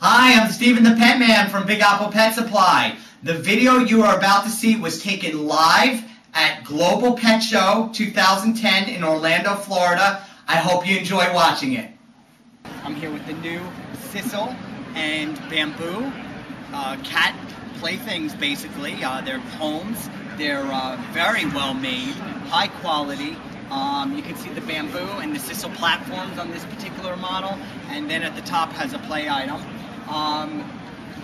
Hi, I'm Steven the Pet Man from Big Apple Pet Supply. The video you are about to see was taken live at Global Pet Show 2010 in Orlando, Florida. I hope you enjoy watching it. I'm here with the new sisal and Bamboo uh, cat playthings, basically. Uh, they're homes. They're uh, very well made, high quality. Um, you can see the bamboo and the sisal platforms on this particular model, and then at the top has a play item. Um,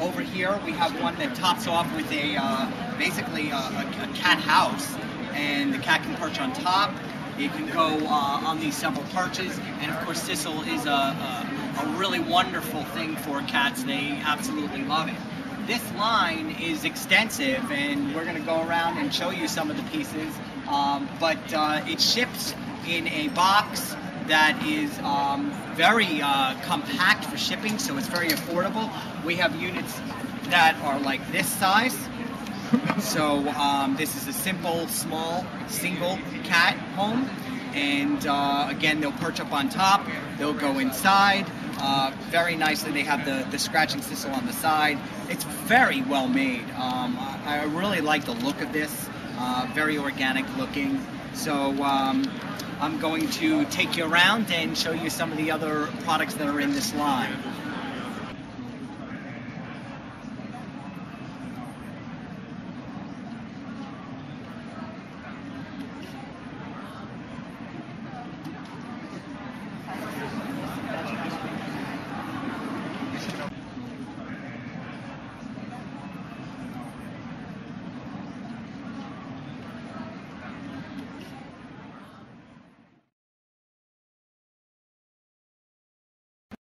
over here we have one that tops off with a uh, basically a, a, a, cat house, and the cat can perch on top. It can go uh, on these several perches, and of course sisal is a, a, a really wonderful thing for cats. They absolutely love it this line is extensive and we're going to go around and show you some of the pieces um, but uh, it ships in a box that is um, very uh, compact for shipping, so it's very affordable. We have units that are like this size. So um, this is a simple, small, single cat home. And uh, again, they'll perch up on top. They'll go inside uh, very nicely. They have the, the scratching sisal on the side. It's very well made. Um, I, I really like the look of this. Uh, very organic looking. So um, I'm going to take you around and show you some of the other products that are in this line.